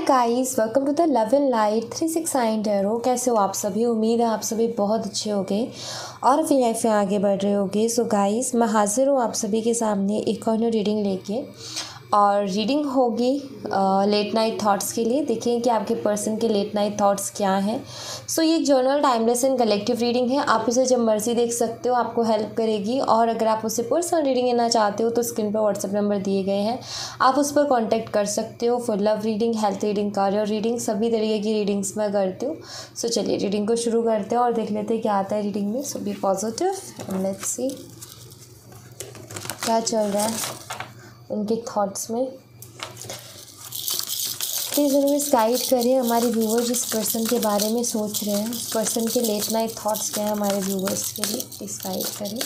Hi guys welcome to the love and light three six nine हो कैसे हो आप सभी? उम्मीद है आप सभी बहुत अच्छे होगे और अपनी लाइफ में आगे बढ़ रहे होगे। सो गाइस मैं हाजिर हूँ आप सभी के सामने एक और न्यू रीडिंग लेके। और रीडिंग होगी लेट नाइट थॉट्स के लिए। देखिए कि आपके पर्सन के लेट नाइट थॉट्स क्या हैं। सो so, ये journal timeless and collective reading है। आप इसे जब मर्ज़ी देख सकते हो आपको हेल्प करेगी। और अगर आप उसे पर्सनल रीडिंग लेना चाहते हो तो स्क्रीन पर व्हाट्सएप नंबर दिए गए हैं। आप उस पर कॉन्टैक्ट कर सकते हो for love reading health reading career reading सभी तरीके की रीडिंग्स मैं करती हूँ। सो so, चलिए रीडिंग को शुरू करते हैं और देख लेते हैं क्या आता है रीडिंग में। So be positive let's see क्या चल रहा है। उनके थॉट्स में। प्लीज़ उन्हें गाइड करें हमारे व्यूवर्स जिस पर्सन के बारे में सोच रहे हैं। उस पर्सन के लेट नाइट थॉट्स क्या हैं हमारे व्यूवर्स के लिए? प्लीज़ गाइड करें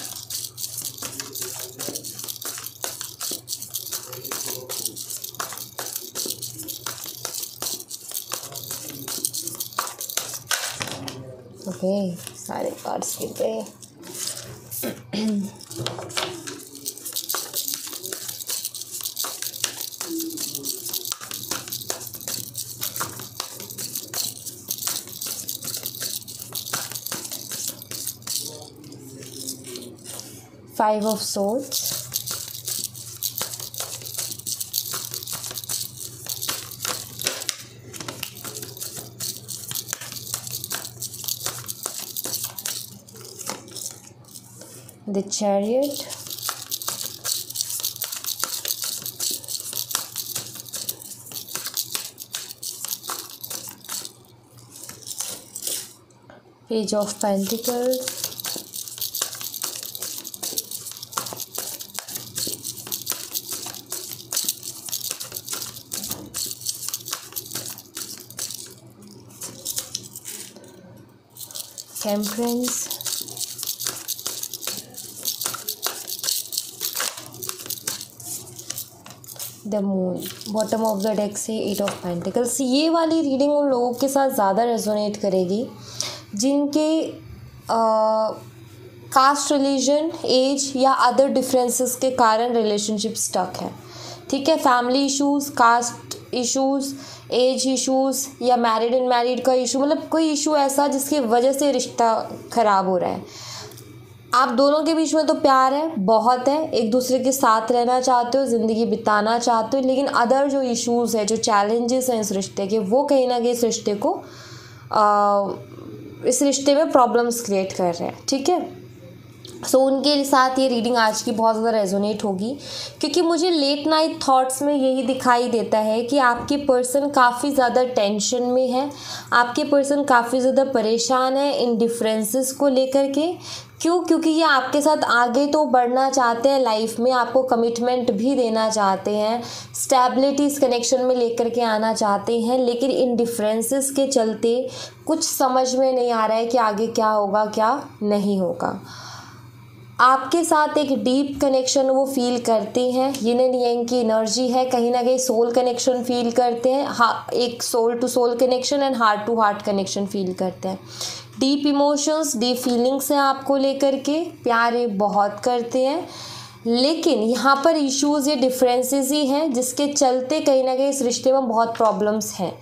ओके सारे कार्ड्स गिर गए। Five of swords. The chariot. Page of pentacles temperance. The moon bottom of the deck से एट ऑफ़ पेंटिकल्स ये वाली रीडिंग उन लोगों के साथ ज़्यादा रेजोनेट करेगी, जिनके कास्ट रिलीजन एज या अदर डिफरेंसेस के कारण रिलेशनशिप स्टक है। ठीक है? Family issues caste issues age issues या मैरिड एंड मैरिड का इशू मतलब कोई इशू ऐसा जिसकी वजह से रिश्ता ख़राब हो रहा है। आप दोनों के बीच में तो प्यार है बहुत है एक दूसरे के साथ रहना चाहते हो ज़िंदगी बिताना चाहते हो लेकिन अदर जो इश्यूज़ है जो चैलेंजेस हैं इस रिश्ते के वो कहीं ना कहीं इस रिश्ते को आ, इस रिश्ते में प्रॉब्लम्स क्रिएट कर रहे हैं ठीक है? सो so, उनके साथ ये रीडिंग आज की बहुत ज़्यादा रेजोनेट होगी क्योंकि मुझे लेट नाइट थॉट्स में यही दिखाई देता है कि आपके पर्सन काफ़ी ज़्यादा टेंशन में है आपके पर्सन काफ़ी ज़्यादा परेशान है इन डिफरेंसेस को लेकर के। क्यों? क्योंकि ये आपके साथ आगे तो बढ़ना चाहते हैं लाइफ में आपको कमिटमेंट भी देना चाहते हैं स्टेबिलिटी इस कनेक्शन में लेकर के आना चाहते हैं लेकिन इन डिफरेंसेस के चलते कुछ समझ में नहीं आ रहा है कि आगे क्या होगा क्या नहीं होगा। आपके साथ एक डीप कनेक्शन वो फील करते हैं, yin एंड yang की एनर्जी है, कहीं ना कहीं सोल कनेक्शन फील करते हैं, हा, एक soul to soul connection and heart to heart connection feel करते हैं। डीप इमोशंस डीप फीलिंग्स हैं आपको लेकर के, प्यार ये बहुत करते हैं। लेकिन यहाँ पर इश्यूज़ ये डिफरेंसेस ही हैं जिसके चलते कहीं ना कहीं इस रिश्ते में बहुत प्रॉब्लम्स हैं।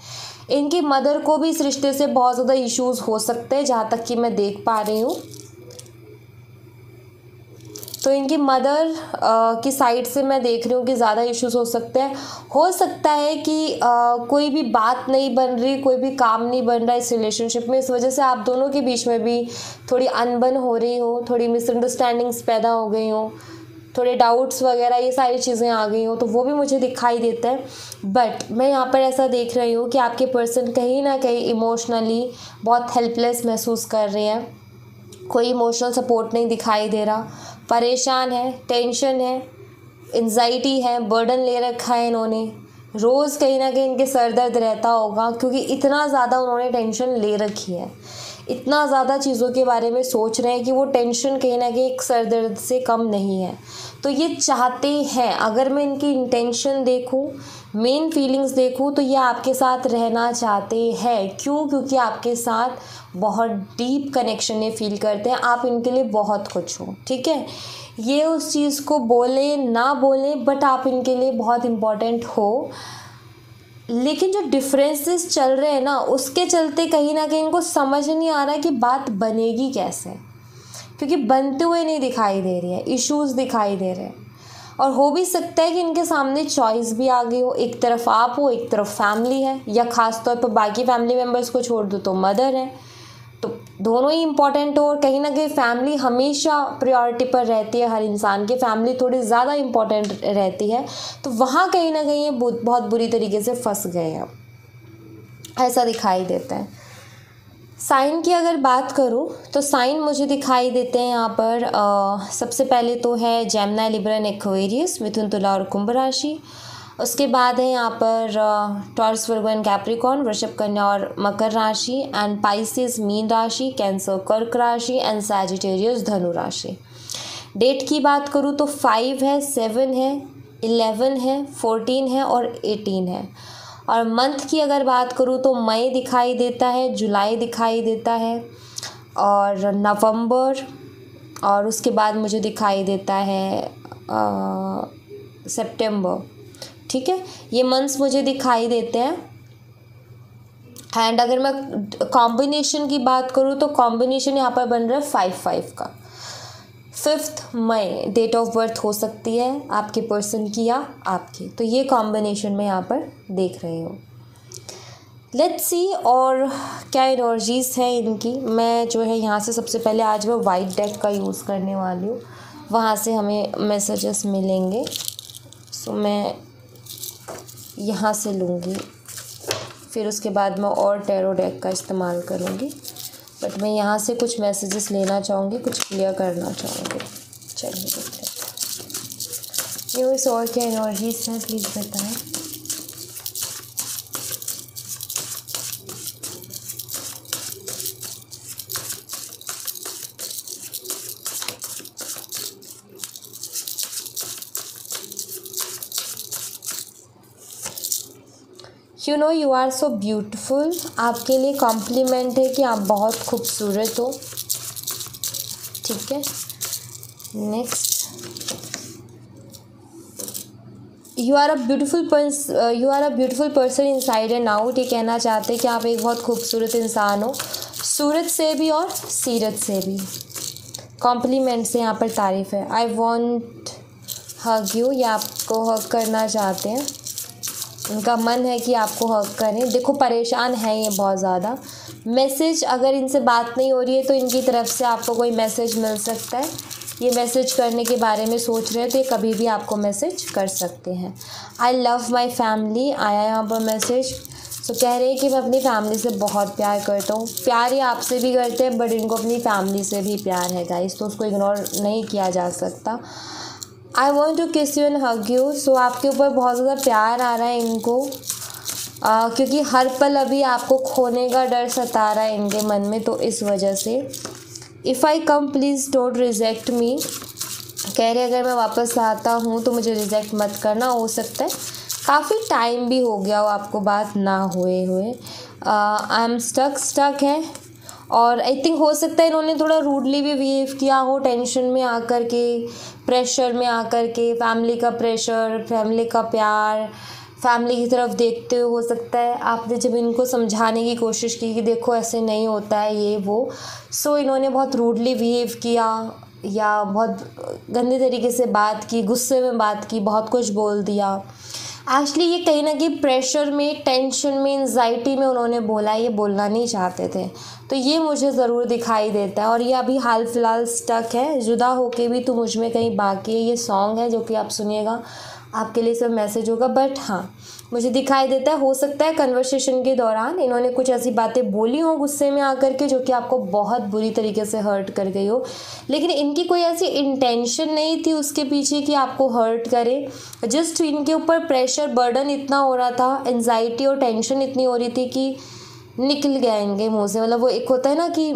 इनकी मदर को भी इस रिश्ते से बहुत ज़्यादा इश्यूज़ हो सकते हैं, जहाँ तक कि मैं देख पा रही हूँ। तो इनकी मदर की साइड से मैं देख रही हूँ कि ज़्यादा इश्यूज़ हो सकते हैं। हो सकता है कि आ, कोई भी बात नहीं बन रही कोई भी काम नहीं बन रहा इस रिलेशनशिप में। इस वजह से आप दोनों के बीच में भी थोड़ी अनबन हो रही हो थोड़ी मिसअंडरस्टैंडिंग्स पैदा हो गई हो थोड़े डाउट्स वगैरह ये सारी चीज़ें आ गई हो तो वो भी मुझे दिखाई देता है। बट मैं यहाँ पर ऐसा देख रही हूँ कि आपके पर्सन कहीं ना कहीं इमोशनली बहुत हेल्पलेस महसूस कर रहे हैं। कोई इमोशनल सपोर्ट नहीं दिखाई दे रहा परेशान है टेंशन है एनजाइटी है बर्डन ले रखा है इन्होंने। रोज़ कहीं ना कहीं इनके सर दर्द रहता होगा, क्योंकि इतना ज़्यादा उन्होंने टेंशन ले रखी है। इतना ज़्यादा चीज़ों के बारे में सोच रहे हैं कि वो टेंशन कहीं ना कहीं एक सर दर्द से कम नहीं है। तो ये चाहते हैं, अगर मैं इनकी इंटेंशन देखूँ मेन फीलिंग्स देखूँ तो ये आपके साथ रहना चाहते हैं। क्यों? क्योंकि आपके साथ बहुत डीप कनेक्शन ये फील करते हैं। आप इनके लिए बहुत कुछ हो, ठीक है? ये उस चीज़ को बोले, ना बोले बट आप इनके लिए बहुत इम्पोर्टेंट हो। लेकिन जो डिफरेंसेस चल रहे हैं ना, उसके चलते कहीं ना कहीं इनको समझ नहीं आ रहा है कि बात बनेगी कैसे। क्योंकि बनते हुए नहीं दिखाई दे रही है इश्यूज़ दिखाई दे रहे हैं। और हो भी सकता है कि इनके सामने चॉइस भी आ गई हो। एक तरफ़ आप हो, एक तरफ़ फैमिली है। या ख़ास तौर पर बाकी फैमिली मेंबर्स को छोड़ दो तो मदर है। दोनों ही इंपॉर्टेंट हो और कहीं ना कहीं फैमिली हमेशा प्रायोरिटी पर रहती है हर इंसान की फैमिली थोड़ी ज़्यादा इंपॉर्टेंट रहती है। तो वहाँ कहीं ना कहीं ये बहुत बुरी तरीके से फंस गए हैं ऐसा दिखाई देता है। साइन की अगर बात करूँ तो साइन मुझे दिखाई देते हैं यहाँ पर आ, सबसे पहले तो है जैमना लिब्रन एक्वेरियस मिथुन तुला और कुंभ राशि। उसके बाद है यहाँ पर टॉर्स वर्गो एंड कैप्रिकॉन वृषभ, कन्या और मकर राशि एंड पाइसिस मीन राशि कैंसर कर्क राशि एंड सैजिटेरियस धनु राशि। डेट की बात करूँ तो फाइव है सेवन है इलेवन है फोर्टीन है और एटीन है। और मंथ की अगर बात करूँ तो मई दिखाई देता है, जुलाई दिखाई देता है, और नवंबर, और उसके बाद मुझे दिखाई देता है सितंबर ठीक है? ये मंथ्स मुझे दिखाई देते हैं। एंड अगर मैं कॉम्बिनेशन की बात करूँ तो कॉम्बिनेशन यहाँ पर बन रहा है फाइव फाइव का। Fifth May date of birth हो सकती है। आपके पर्सन की या आपकी। तो ये कॉम्बिनेशन में यहाँ पर देख रही हूँ। लेट्स सी और क्या एनर्जीज़ है इनकी। मैं जो है यहाँ से सबसे पहले आज मैं वाइट डेक का यूज़ करने वाली हूँ। वहाँ से हमें मैसेजेस मिलेंगे। सो so, मैं यहाँ से लूँगी। फिर उसके बाद मैं और टेरो डेक का इस्तेमाल करूँगी। बट मैं यहाँ से कुछ मैसेजेस लेना चाहूँगी, कुछ क्लियर करना चाहूँगी। चलिए देखते हैं। और क्या एनर्जीज हैं प्लीज़ बताएँ। You know you are so beautiful आपके लिए कॉम्प्लीमेंट है कि आप बहुत खूबसूरत हो। ठीक है? Next you are a beautiful you are a beautiful person inside and out ये कहना चाहते हैं कि आप एक बहुत खूबसूरत इंसान हो। सूरत से भी और सीरत से भी। कॉम्प्लीमेंट से यहाँ पर तारीफ़ है। आई वॉन्ट हग यू या आपको हग करना चाहते हैं। उनका मन है कि आपको हक करें। देखो, परेशान है ये बहुत ज़्यादा। मैसेज अगर इनसे बात नहीं हो रही है तो इनकी तरफ़ से आपको कोई मैसेज मिल सकता है। ये मैसेज करने के बारे में सोच रहे हैं तो ये कभी भी आपको मैसेज कर सकते हैं। आई लव माई फैमिली आया यहाँ पर मैसेज तो कह रहे हैं कि मैं अपनी फैमिली से बहुत प्यार करता हूँ। प्यार ये आपसे भी करते हैं बट इनको अपनी फैमिली से भी प्यार है गाइस तो उसको इग्नोर नहीं किया जा सकता। I want to kiss you and hug you so आपके ऊपर बहुत ज़्यादा प्यार आ रहा है इनको। आ, क्योंकि हर पल अभी आपको खोने का डर सता रहा है इनके मन में तो इस वजह से। If I come please don't reject me कह रहे अगर मैं वापस आता हूँ तो मुझे रिजेक्ट मत करना। हो सकता है काफ़ी टाइम भी हो गया हो आपको बात ना हुए हुए। आई एम स्टक स्टक है। और आई थिंक हो सकता है इन्होंने थोड़ा रूडली भी बिहेव किया हो टेंशन में आकर के प्रेशर में आकर के फैमिली का प्रेशर फैमिली का प्यार फैमिली की तरफ़ देखते हुए हो सकता है। आपने जब इनको समझाने की कोशिश की कि देखो ऐसे नहीं होता है ये वो सो so, इन्होंने बहुत रूडली बिहेव किया या बहुत गंदे तरीके से बात की गुस्से में बात की बहुत कुछ बोल दिया। एक्चुअली ये कहीं ना कहीं प्रेशर में टेंशन में एनजाइटी में उन्होंने बोला ये बोलना नहीं चाहते थे। तो ये मुझे ज़रूर दिखाई देता है। और ये अभी हाल फ़िलहाल स्टक है। जुदा होके भी तो मुझमें कहीं बाकी है। ये सॉन्ग है जो कि आप सुनिएगा। आपके लिए सब मैसेज होगा। बट हाँ मुझे दिखाई देता है। हो सकता है कन्वर्सेशन के दौरान इन्होंने कुछ ऐसी बातें बोली हो गुस्से में आकर के, जो कि आपको बहुत बुरी तरीके से हर्ट कर गई हो। लेकिन इनकी कोई ऐसी इंटेंशन नहीं थी उसके पीछे कि आपको हर्ट करे। जस्ट इनके ऊपर प्रेशर बर्डन इतना हो रहा था एनजाइटी और टेंशन इतनी हो रही थी कि निकल इनके मुँह से। मतलब वो एक होता है ना कि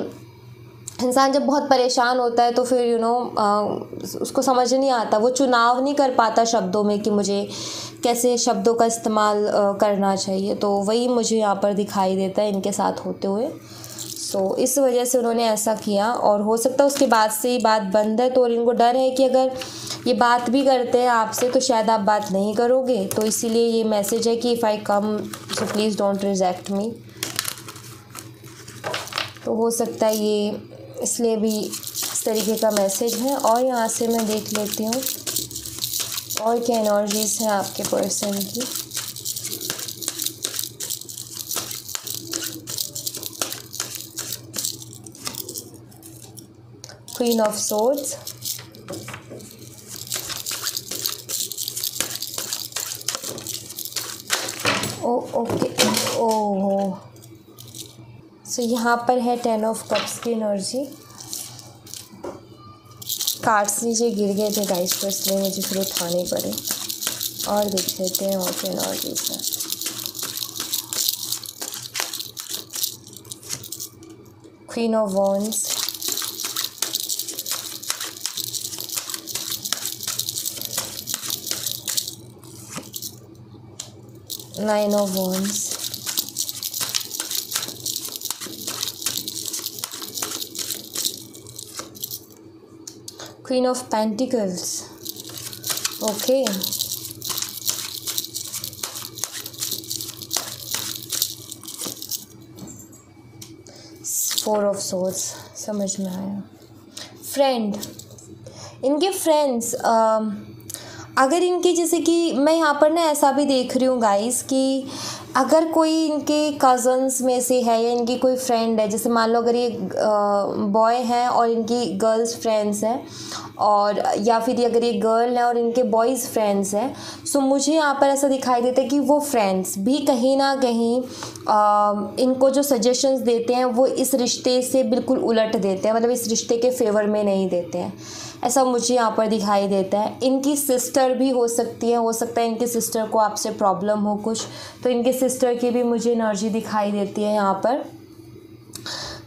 इंसान जब बहुत परेशान होता है तो फिर यू you नो know, उसको समझ नहीं आता। वो चुनाव नहीं कर पाता शब्दों में कि मुझे कैसे शब्दों का इस्तेमाल करना चाहिए। तो वही मुझे यहाँ पर दिखाई देता है इनके साथ होते हुए। सो so, इस वजह से उन्होंने ऐसा किया और हो सकता है उसके बाद से ही बात बंद है तो और इनको डर है कि अगर ये बात भी करते हैं आपसे तो शायद आप बात नहीं करोगे। तो इसीलिए ये मैसेज है कि if I come so please don't reject me तो हो सकता है ये इसलिए भी इस तरीके का मैसेज है। और यहाँ से मैं देख लेती हूँ। और क्या एनर्जीज हैं आपके पर्सन की? Queen of swords so so, यहाँ पर है टेन ऑफ़ कप्स की एनर्जी कार्ड्स नीचे गिर गए थे गाइस तो इसलिए मुझे फिर उठाने पड़े। और देख लेते हैं और क्या एनर्जीज है। Queen of wands nine of wands. Queen of pentacles. Okay. Four of swords समझ में आया। फ्रेंड इनके फ्रेंड्स अगर इनके जैसे कि मैं यहाँ पर ना ऐसा भी देख रही हूँ गाइस कि अगर कोई इनके कज़न्स में से है या इनकी कोई फ्रेंड है जैसे मान लो अगर ये बॉय हैं और इनकी गर्ल्स फ्रेंड्स हैं और या फिर अगर ये गर्ल है और इनके बॉयज़ फ्रेंड्स हैं सो मुझे यहाँ पर ऐसा दिखाई देता है कि वो फ्रेंड्स भी कहीं ना कहीं आ, इनको जो सजेशंस देते हैं वो इस रिश्ते से बिल्कुल उलट देते हैं मतलब इस रिश्ते के फेवर में नहीं देते हैं। ऐसा मुझे यहाँ पर दिखाई देता है। इनकी सिस्टर भी हो सकती है, हो सकता है इनकी सिस्टर को आपसे प्रॉब्लम हो कुछ। तो इनके सिस्टर की भी मुझे एनर्जी दिखाई देती है यहाँ पर।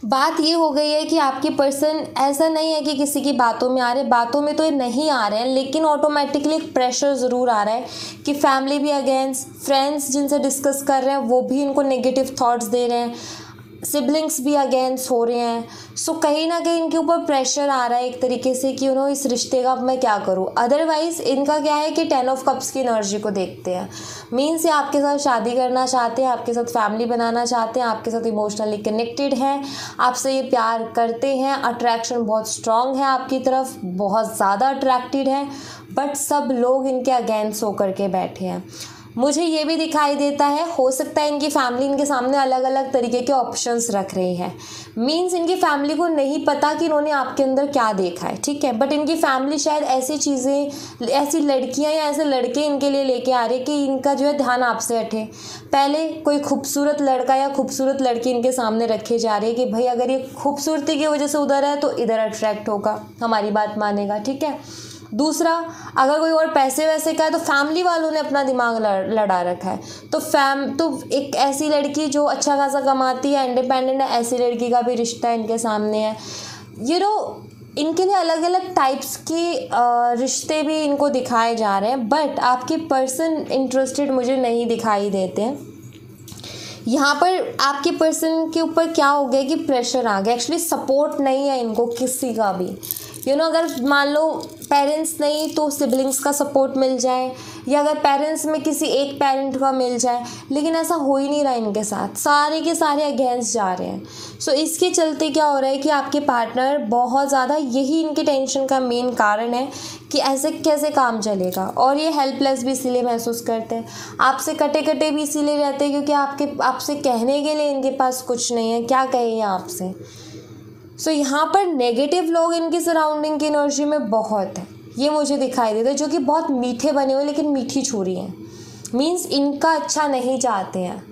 बात ये हो गई है कि आपकी पर्सन ऐसा नहीं है कि किसी की बातों में आ रहे बातों में तो ये नहीं आ रहे हैं, लेकिन ऑटोमेटिकली एक प्रेशर ज़रूर आ रहा है कि फैमिली भी अगेंस्ट फ्रेंड्स जिनसे डिस्कस कर रहे हैं, वो भी इनको नेगेटिव थॉट्स दे रहे हैं। सिबलिंग्स भी अगेंस्ट हो रहे हैं। सो कहीं ना कहीं इनके ऊपर प्रेशर आ रहा है एक तरीके से कि उन्होंने इस रिश्ते का मैं क्या करूँ? अदरवाइज़ इनका क्या है कि टेन ऑफ़ कप्स की एनर्जी को देखते हैं। मीन्स ये आपके साथ शादी करना चाहते हैं, आपके साथ फैमिली बनाना चाहते हैं, आपके साथ इमोशनली कनेक्टेड हैं, आपसे ये प्यार करते हैं अट्रैक्शन बहुत स्ट्रांग है आपकी तरफ़, बहुत ज़्यादा अट्रैक्टेड है बट सब लोग इनके अगेंस्ट होकर के बैठे हैं। मुझे ये भी दिखाई देता है, हो सकता है इनकी फैमिली इनके सामने अलग अलग तरीके के ऑप्शंस रख रही है। मीन्स इनकी फैमिली को नहीं पता कि इन्होंने आपके अंदर क्या देखा है, ठीक है? बट इनकी फैमिली शायद ऐसी चीज़ें, ऐसी लड़कियाँ या ऐसे लड़के इनके लिए लेके आ रहे कि इनका जो है ध्यान आपसे हटे। पहले कोई खूबसूरत लड़का या खूबसूरत लड़की इनके सामने रखे जा रहे कि भाई अगर ये खूबसूरती की वजह से उधर है तो इधर अट्रैक्ट होगा, हमारी बात मानेगा, ठीक है? दूसरा अगर कोई और पैसे वैसे का है तो फैमिली वालों ने अपना दिमाग लड़ा रखा है। तो फैम तो एक ऐसी लड़की जो अच्छा खासा कमाती है इंडिपेंडेंट है ऐसी लड़की का भी रिश्ता इनके सामने है। यू नो इनके लिए अलग अलग टाइप्स के रिश्ते भी इनको दिखाए जा रहे हैं बट आपके पर्सन इंटरेस्टेड मुझे नहीं दिखाई देते। हैं यहाँ पर आपके पर्सन के ऊपर क्या हो गया कि प्रेशर आ गया। एक्चुअली सपोर्ट नहीं है इनको किसी का भी। यू you नो know, अगर मान लो पेरेंट्स नहीं तो सिबलिंग्स का सपोर्ट मिल जाए या अगर पेरेंट्स में किसी एक पेरेंट का मिल जाए लेकिन ऐसा हो ही नहीं रहा इनके साथ। सारे के सारे अगेंस्ट जा रहे हैं। सो so, इसके चलते क्या हो रहा है कि आपके पार्टनर बहुत ज़्यादा यही इनके टेंशन का मेन कारण है कि ऐसे कैसे काम चलेगा। और ये हेल्पलेस भी इसीलिए महसूस करते हैं। आपसे कटे कटे भी इसीलिए रहते हैं क्योंकि आपके आपसे कहने के लिए इनके पास कुछ नहीं है। क्या कहें आपसे? सो so, यहाँ पर नेगेटिव लोग इनकी सराउंडिंग की एनर्जी में बहुत है। ये मुझे दिखाई देता है जो कि बहुत मीठे बने हुए लेकिन मीठी छुरी हैं। मीन्स इनका अच्छा नहीं चाहते हैं।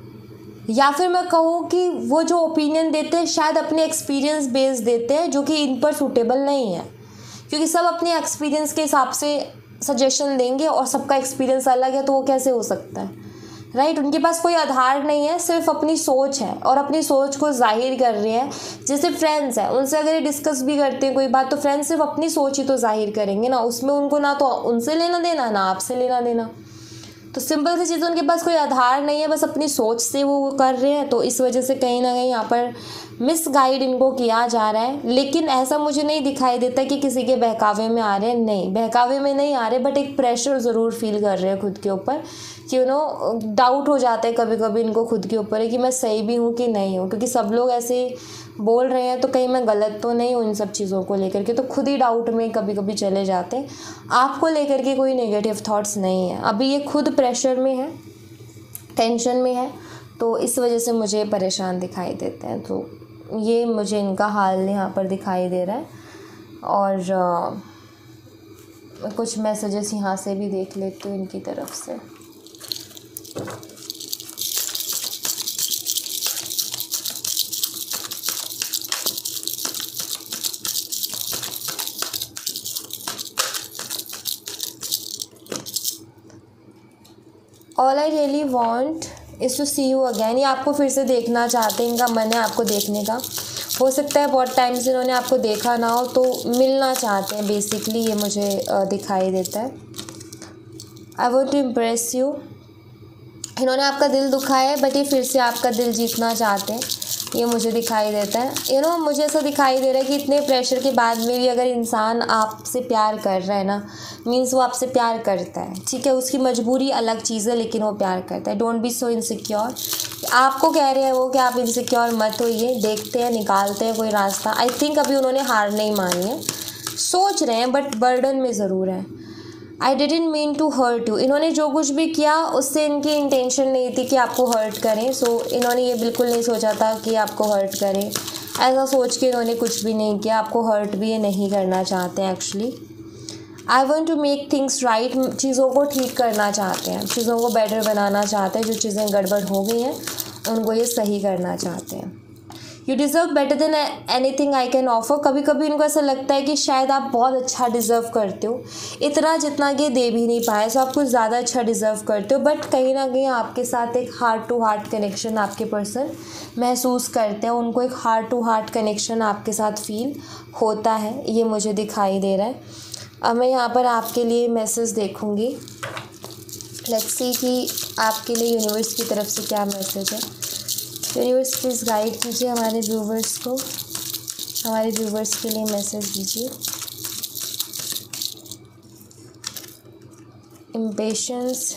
या फिर मैं कहूँ कि वो जो ओपिनियन देते हैं शायद अपने एक्सपीरियंस बेस देते हैं जो कि इन पर सूटेबल नहीं है। क्योंकि सब अपने एक्सपीरियंस के हिसाब से सजेशन देंगे और सबका एक्सपीरियंस अलग है तो वो कैसे हो सकता है? राइट उनके पास कोई आधार नहीं है, सिर्फ़ अपनी सोच है और अपनी सोच को ज़ाहिर कर रहे हैं। जैसे फ्रेंड्स हैं, उनसे अगर ये डिस्कस भी करते हैं कोई बात तो फ्रेंड्स सिर्फ़ अपनी सोच ही तो ज़ाहिर करेंगे ना। उसमें उनको ना तो उनसे लेना देना, ना आपसे लेना देना। तो सिंपल सी चीज़ उनके पास कोई आधार नहीं है, बस अपनी सोच से वो वो कर रहे हैं तो इस वजह से कहीं ना कहीं यहाँ पर मिस गाइड इनको किया जा रहा है। लेकिन ऐसा मुझे नहीं दिखाई देता कि किसी के बहकावे में आ रहे हैं। नहीं, बहकावे में नहीं आ रहे बट एक प्रेशर ज़रूर फील कर रहे हैं खुद के ऊपर कि यू नो डाउट हो जाता है कभी कभी इनको खुद के ऊपर है कि मैं सही भी हूँ कि नहीं हूँ। क्योंकि सब लोग ऐसे बोल रहे हैं तो कहीं मैं गलत तो नहीं हूँ इन सब चीज़ों को लेकर के तो खुद ही डाउट में कभी कभी चले जाते आपको लेकर के कोई नेगेटिव थॉट्स नहीं है। अभी ये खुद प्रेशर में है टेंशन में है तो इस वजह से मुझे परेशान दिखाई देते हैं। तो ये मुझे इनका हाल यहाँ पर दिखाई दे रहा है और आ, कुछ मैसेजेस यहाँ से भी देख लेती हूँ इनकी तरफ़ से। All I really want is to see you again ये आपको फिर से देखना चाहते हैं, इनका मन है आपको देखने का। हो सकता है बहुत टाइम से इन्होंने आपको देखा ना हो तो मिलना चाहते हैं बेसिकली ये मुझे दिखाई देता है। I want to impress you इन्होंने आपका दिल दुखा है बट ये फिर से आपका दिल जीतना चाहते हैं। ये मुझे दिखाई देता है। यू नो मुझे ऐसा दिखाई दे रहा है कि इतने प्रेशर के बाद में भी अगर इंसान आपसे प्यार कर रहा है ना मीन्स वो आपसे प्यार करता है, ठीक है? उसकी मजबूरी अलग चीज़ है, लेकिन वो प्यार करता है। डोंट बी सो इनसिक्योर आपको कह रहे हैं वो कि आप इनसिक्योर मत होइए, देखते हैं, निकालते हैं कोई रास्ता। आई थिंक अभी उन्होंने हार नहीं मानी है। सोच रहे हैं बट बर्डन में ज़रूर है। I didn't mean to hurt you इन्होंने जो कुछ भी किया उससे इनकी इंटेंशन नहीं थी कि आपको हर्ट करें। सो so, इन्होंने ये बिल्कुल नहीं सोचा था कि आपको हर्ट करें। ऐसा सोच के इन्होंने कुछ भी नहीं किया। आपको हर्ट भी ये नहीं करना चाहते हैं actually I want to make things right चीज़ों को ठीक करना चाहते हैं। चीज़ों को बेटर बनाना चाहते हैं। जो चीज़ें गड़बड़ हो गई हैं उनको ये सही करना चाहते हैं। You deserve better than anything I can offer कभी कभी इनको ऐसा लगता है कि शायद आप बहुत अच्छा डिज़र्व करते हो। इतना जितना कि दे भी नहीं पाए सो आप कुछ ज़्यादा अच्छा डिज़र्व करते हो बट कहीं ना कहीं आपके साथ एक हार्ट टू हार्ट कनेक्शन आपके पर्सन महसूस करते हैं। उनको एक हार्ट टू हार्ट कनेक्शन आपके साथ फील होता है। ये मुझे दिखाई दे रहा है। अब मैं यहाँ पर आपके लिए मैसेज देखूँगी। लेट्स सी कि आपके लिए यूनिवर्स की तरफ़ से क्या मैसेज है। यूनिवर्स प्लीज़ गाइड कीजिए हमारे व्यूवर्स को। हमारे व्यूवर्स के लिए मैसेज दीजिए। इम्पेशंस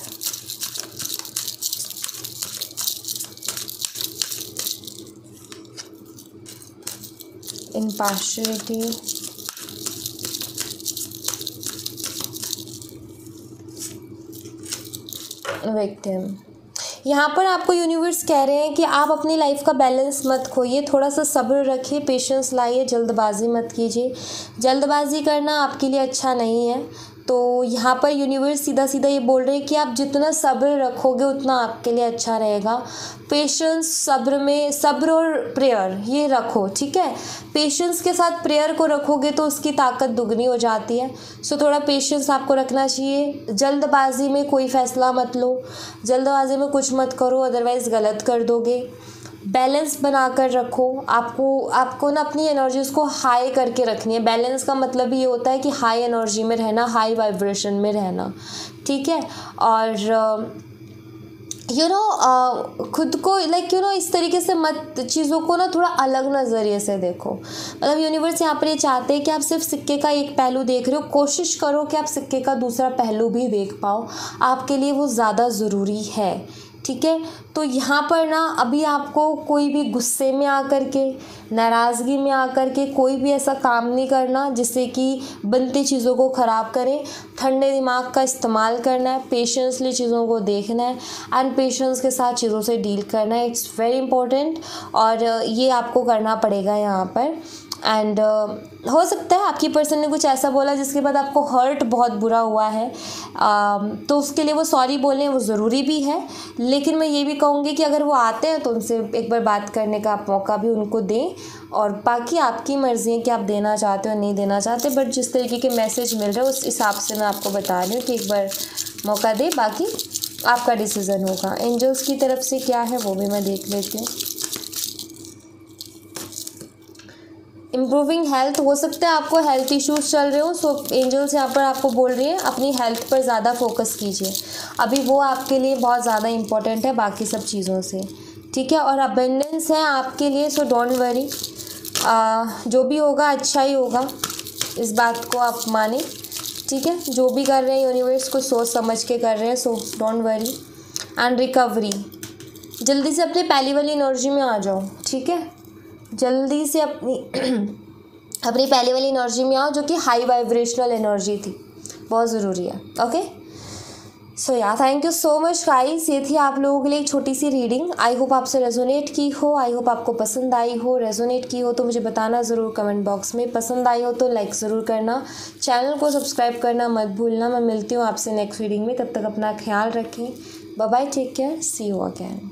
impartiality victim यहाँ पर आपको यूनिवर्स कह रहे हैं कि आप अपनी लाइफ का बैलेंस मत खोइए थोड़ा सा सब्र रखिए पेशेंस लाइए, जल्दबाजी मत कीजिए। जल्दबाजी करना आपके लिए अच्छा नहीं है। तो यहाँ पर यूनिवर्स सीधा सीधा ये बोल रहे हैं कि आप जितना सब्र रखोगे, उतना आपके लिए अच्छा रहेगा। पेशेंस सब्र में, सब्र और प्रेयर ये रखो, ठीक है? पेशेंस के साथ प्रेयर को रखोगे तो उसकी ताकत दुगनी हो जाती है। सो थोड़ा पेशेंस आपको रखना चाहिए। जल्दबाजी में कोई फ़ैसला मत लो। जल्दबाजी में कुछ मत करो अदरवाइज़ गलत कर दोगे। बैलेंस बना कर रखो। आपको आपको ना अपनी एनर्जीज को हाई करके रखनी है। बैलेंस का मतलब ये होता है कि हाई एनर्जी में रहना हाई वाइब्रेशन में रहना। ठीक है? और यू नो खुद को लाइक यू नो इस तरीके से मत, चीज़ों को ना थोड़ा अलग नज़रिए से देखो। मतलब यूनिवर्स यहाँ पर ये चाहते हैं कि आप सिर्फ़ सिक्के का एक पहलू देख रहे हो। कोशिश करो कि आप सिक्के का दूसरा पहलू भी देख पाओ। आपके लिए वो ज़्यादा ज़रूरी है। ठीक है? तो यहाँ पर ना अभी आपको कोई भी गुस्से में आकर के, नाराज़गी में आकर के कोई भी ऐसा काम नहीं करना जिससे कि बनती चीज़ों को ख़राब करें। ठंडे दिमाग का इस्तेमाल करना है पेशेंसली चीज़ों को देखना है एंड पेशेंस के साथ चीज़ों से डील करना है। इट्स वेरी इंपॉर्टेंट और ये आपको करना पड़ेगा यहाँ पर। एंड uh, हो सकता है आपकी पर्सन ने कुछ ऐसा बोला जिसके बाद आपको हर्ट बहुत बुरा हुआ है। Uh, तो उसके लिए वो सॉरी बोलें वो ज़रूरी भी है। लेकिन मैं ये भी कहूँगी कि अगर वो आते हैं तो उनसे एक बार बात करने का आप मौका भी उनको दें। और बाकी आपकी मर्ज़ी है कि आप देना चाहते हो नहीं देना चाहते बट जिस तरीके के मैसेज मिल रहे हैं उस हिसाब से मैं आपको बता रही हूँ कि एक बार मौका दें। बाकी आपका डिसीज़न होगा। एंजल्स की तरफ़ से क्या है वो भी मैं देख लेती हूँ। इम्प्रूविंग हेल्थ हो सकता है आपको हेल्थ इश्यूज़ चल रहे हो सो एंजल्स यहाँ पर आपको बोल रही है, अपनी हेल्थ पर ज़्यादा फोकस कीजिए। अभी वो आपके लिए बहुत ज़्यादा इंपॉर्टेंट है बाकी सब चीज़ों से। ठीक है? और अबेंडेंस है आपके लिए सो डोंट वरी जो भी होगा अच्छा ही होगा। इस बात को आप माने। ठीक है? जो भी कर रहे हैं यूनिवर्स को सोच समझ के कर रहे हैं so don't worry and recovery जल्दी से अपने पहली वाली एनर्जी में आ जाओ। ठीक है? जल्दी से अपनी अपनी पहले वाली एनर्जी में आओ जो कि हाई वाइब्रेशनल एनर्जी थी। बहुत ज़रूरी है ओके सो या thank you so much guys ये थी आप लोगों के लिए एक छोटी सी रीडिंग आई होप आपसे रेजोनेट की हो. आई होप आपको पसंद आई हो रेजोनेट की हो तो मुझे बताना ज़रूर कमेंट बॉक्स में। पसंद आई हो तो लाइक ज़रूर करना। चैनल को सब्सक्राइब करना मत भूलना। मैं मिलती हूँ आपसे नेक्स्ट रीडिंग में। तब तक अपना ख्याल रखें। Bye take care see you again